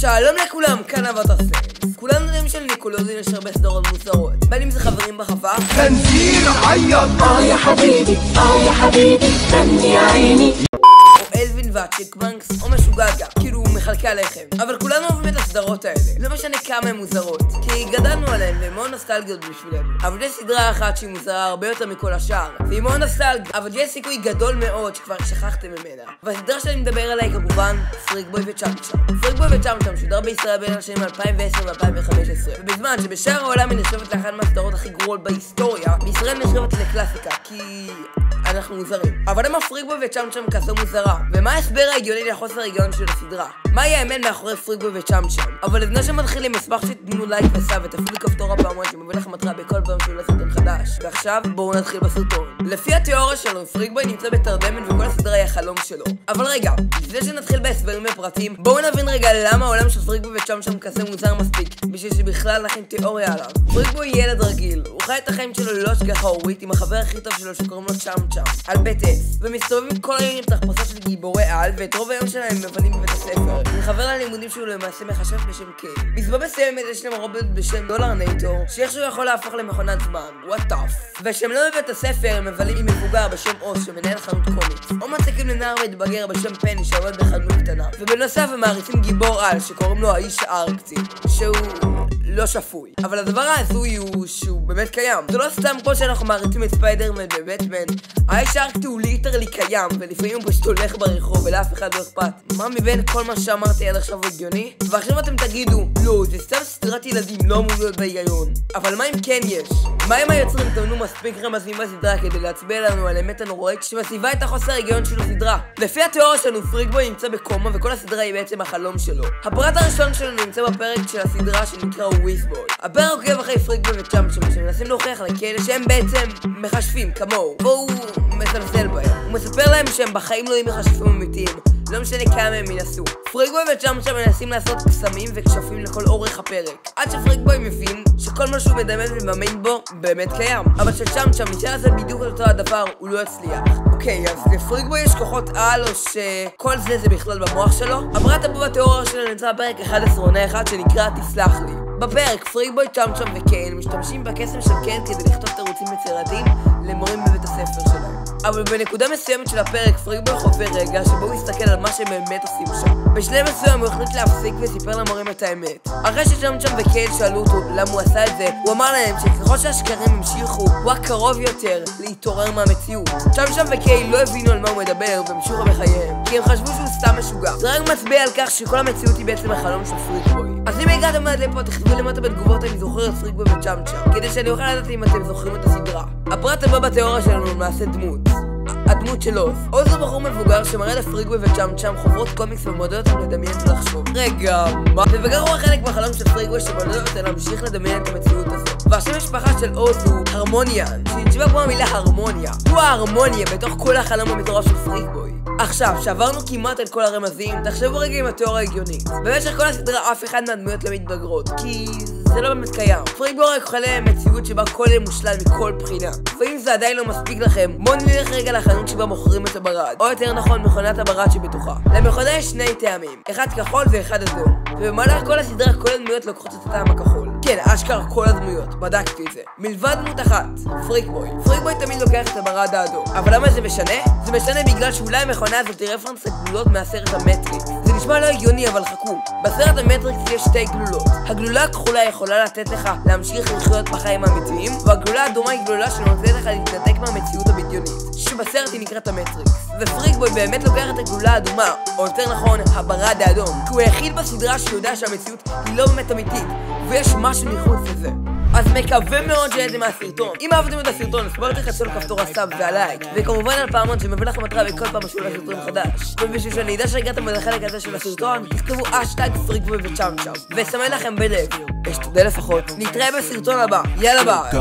שלום לכולם, כאן אבות סלאנס. כולם יודעים שלניקולוזין יש הרבה סדרות מוזרות. בין אם זה חברים בחווה... חנזיר חייב! אה יא חביבי, אה יא חביבי, תני עיני. או אלווין והצ'יק בנקס, או משוגע גם, כאילו מחלקי הלחם. אבל כולנו אוהבים את הסדרות האלה, לא משנה כמה הן מוזרות. כי גדלנו עליהן, והן מאוד נוסטלגיות בשבילנו. אבל יש סדרה אחת שהיא מוזרה הרבה יותר מכל השאר, והיא מאוד נוסטלגית, אבל יש סיכוי גדול מאוד שכבר שכחתם ממנה. והסדרה שאני מדבר עליה היא כמובן פריק-בוי וצ'אם-צ'אם. פריק-בוי וצ'אם-צ'אם שודר בישראל בין השנים 2010 ו-2015. ובזמן שבשאר העולם היא נחשבת לאחת מהסדרות הכי גרועות בהיסטוריה, בישראל נחשבת לקלאסיקה, כי... אנחנו מוזרים. אבל למה פריקבוי וצ'אם-צ'אם כזו מוזרה? ומה ההסבר ההגיוני לחוסר ההיגיון של הסדרה? מהי האמת מאחורי פריקבוי וצ'אם-צ'אם? אבל לפני שמתחילים, אשמח שתתנו לייק ו sub ותפעילו כפתור הפעמון שמביא לכם התראה בכל פעם שעולה חדש. ועכשיו, בואו נתחיל בסרטון. לפי התיאוריה שלנו, פריקבוי נמצא בתרדמת וכל הסדרה היא החלום שלו. אבל רגע, לפני שנתחיל בהסברים ופרטים, בואו נבין רגע למה העולם של פריקבוי וצ'אם-צ'אם כזה מוזר מספיק, בשביל שבכלל לכם תיאוריה עליו. פריקבוי ילד רגיל, חי את החיים שלו ללא השגחה הורית עם החבר הכי טוב שלו שקוראים לו צ'אם-צ'אם, על בית ומסתובבים כל היום עם תחפושות של גיבורי על, ואת רוב היום שלהם הם מבלים בבית הספר. וחבר ללימודים שהוא למעשה מחשב בשם קייל. מסיבה מסוימת יש להם רובוט בשם דולרנייטור, שאיכשהו יכול להפוך למכונת זמן, what the f. וכשהם לא בבית הספר הם מבלים עם מבוגר בשם אוז שמנהל חנות קומיקס. או מצחיקים לנער מתבגר בשם לני שעובד בחנות קטנה. ובנוסף הם מעריצים גיבור על שקוראים לו האיש הארקטי, שהוא... לא שפוי. אבל הדבר ההזוי הוא שהוא באמת קיים. זה לא סתם כמו שאנחנו מעריצים את ספיידרמן ובטמן. האיש הארקטי הוא literally קיים, ולפעמים הוא פשוט הולך ברחוב ולאף אחד לא אכפת. מה מבין כל מה שאמרתי עד עכשיו הגיוני? ועכשיו אתם תגידו, לא, זה סתם סדרת ילדים, לא אמור להיות בהיגיון. אבל מה אם כן יש? מה אם היוצרים טמנו מספיק רמזים בסדרה כדי להצביע לנו על האמת הנוראית שמסביבה את החוסר ההיגיון של הסדרה? לפי התיאוריה שלנו, פריקבוי נמצא בקומה וכל הסדרה היא בעצם החלום שלו. הפרט הראשון שלנו נמצא בפרק של הסדרה שנקרא וויזבוי. הפרק עוקב אחרי פריקבוי וצ'אם-צ'אם שמנסים להוכיח לקייל שהם בעצם מכשפים כמוהו. והוא מזלזל בהם. הוא מספר להם שהם בחיים לא יהיו מכשפים אמיתיים. לא משנה כמה הם ינסו. פריגבוי וצ'אמצ'ם מנסים לעשות קסמים וכשפים לכל אורך הפרק. עד שפריגבוי מבין שכל מה שהוא מדמיין ומאמין בו באמת קיים. אבל שצ'אמצ'ם ניסה לעשות בדיוק אותו הדבר, הוא לא הצליח. אוקיי, אז לפריגבוי יש כוחות על או שכל זה זה בכלל במוח שלו? הפרט הבא בתיאוריה שלו נמצא בפרק 11 עונה אחת שנקרא תסלח לי. בפרק פריגבוי, צ'אמצ'ם וקיין משתמשים בקסם של קיין כדי לכתוב תירוצים יצירתיים למורים בבית הספר שלהם. אבל בנקודה מסוימת של הפרק פריגבוי חווה רגע שבו הוא הסתכל על מה שהם באמת עושים שם. בשלב מסוים הוא החליט להפסיק וסיפר למורים את האמת. אחרי שצ'אמצ'ם וקיין שאלו אותו למה הוא עשה את זה, הוא אמר להם שככל שהשקרים המשיכו, הוא היה קרוב יותר להתעורר מהמציאות. צ'אמצ'ם וקיין לא הבינו על מה הוא מדבר והמשיכו בחייהם, כי הם חשבו שהוא סתם משוגע. זה רק מצביע על כך שכל המציאות היא בעצם החלום של פריגבוי. אז אם הגעתם עד לפה, תכתבו למטה בתגובות אני זוכר את פריגבוי וצ'אמצ'ם, כדי שאני אוכל לדעת אם אתם זוכרים את הסדרה. הפרט הבא בתיאוריה שלנו הוא למעשה דמות. הדמות של עוז. עוז הוא בחור מבוגר שמראה לפריגבוי וצ'אמצ'אם חוברות קומיקס ומעודד אותם לדמיין ולחשוב. רגע, מה? ובגר הוא חלק מהחלום של פריגבוי שמעודד אותם להמשיך לדמיין את המציאות הזאת. והשם משפחה של עוז הוא הרמוניאן, שנשמע כמו המילה הרמוניה. הוא ההרמוניה בתוך כל החלום המטורף של פריגבוי. עכשיו, שעברנו כמעט את כל הרמזים, תחשבו רגע עם התיאוריה ההגיונית. במשך כל הסדרה אף אחד מהדמויות לא מתבגרות, כי זה לא באמת קיים. פריגבוי רק חולה מציאות שבה כל יום מושלל מכל בחינה. ואם זה עדיין לא מספיק לכם, בואו נלך רגע לחנות שבה מוכרים את הברד. או יותר נכון, מכונת הברד שבתוכה. למכונה יש שני טעמים, אחד כחול ואחד אדום. ובמהלך כל הסדרה כל הדמויות לוקחות את הטעם הכחול. כן, אשכרה כל הדמויות, בדקתי את זה. מלבד דמות אחת, פריקבוי. פריקבוי תמיד לוקח את הברד האדום. אבל למה זה משנה? זה משנה בגלל שאולי המכונה הזאת היא רפרנס לגלולות מהסרט המטריקס. זה נשמע לא הגיוני, אבל חכו. בסרט המטריקס יש שתי גלולות. הגלולה הכחולה יכולה לתת לך להמשיך לחיות בחיים האמיתיים, והגלולה האדומה היא גלולה שנותנת לך להתנתק מהמציאות הבדיונית. שבסרט היא נקראת המטריקס. ופריקבוי באמת לוקח את הגלולה האדומה, או יותר נכון, הברד האדום. כי הוא היחיד בסדרה שיודע שהמציאות היא לא באמת אמיתית, ויש משהו מחוץ לזה. אז מקווה מאוד שהייתם מהסרטון. אם אהבתם את הסרטון, אז כבר תחצו על כפתור הסאב והלייק. וכמובן על פעמון שמביא לכם התראה בכל פעם שעולה סרטון חדש. ובשביל שאני אדע שהגעתם לחלק הזה של הסרטון, תכתבו אשטג פריקבוי וצ'אמצ'אם. וסמן לכם בלב, אשתדל לפחות. נתראה בסרטון הבא. יאללה ביי.